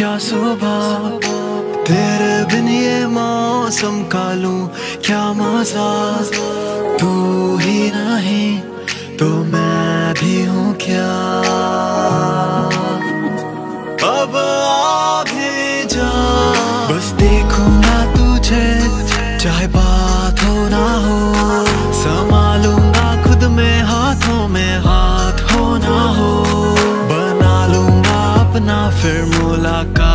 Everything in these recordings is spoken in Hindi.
क्या सुबह तेरे बिन ये मौसम का क्या मज़ा? तू ही नहीं तो मैं भी हूँ क्या? अब आ जा। बस देखूँगा तुझे, चाहे बात हो ना हो। संभालूँगा खुद में, हाथों में हाथ हो ना हो। बना लूँगा अपना फिर मुलाकात।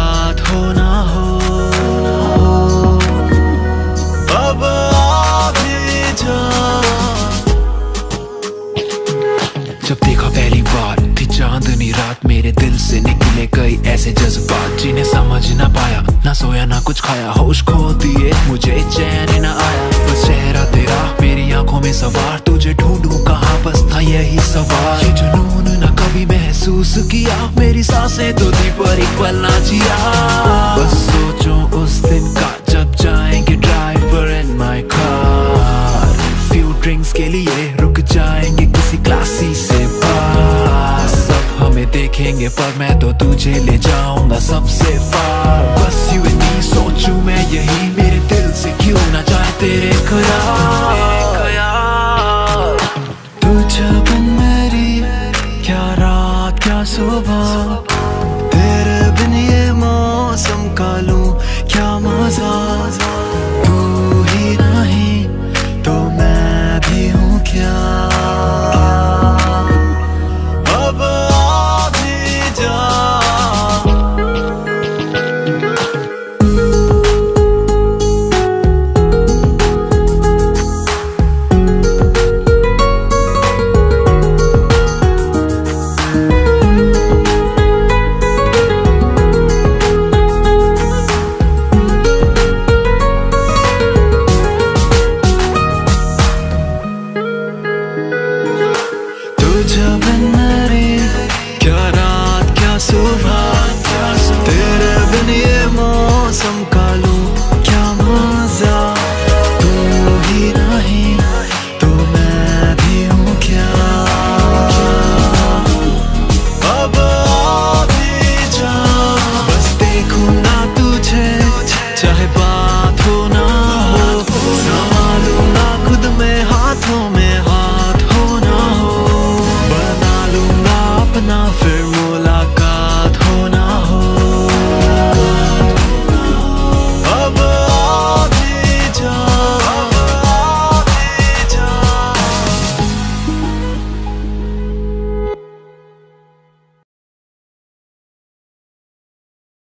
जब देखा पहली बार, थी चांदनी रात, मेरे दिल से निकले कई ऐसे जज्बात, जिन्हें समझ ना पाया, ना सोया, ना कुछ खाया, होश खो दिए, मुझे चैन ना आया। बस चेहरा तेरा, मेरी आँखों में सवार, तुझे ढूंढूं कहाँ बस था यही सवाल। ये जुनून ना कभी महसूस किया, मेरी साँसें तो थी पर एक पल ना जिया। बस देखेंगे, पर मैं तो तुझे ले जाऊँगा सबसे फार बस यू एंड मी सोचूं मैं यही, मेरे दिल से क्यों ना जाए तेरे खयाल? तू जब मेरी, क्या रात, क्या सुबह? जब रे क्या रात क्या सुबह?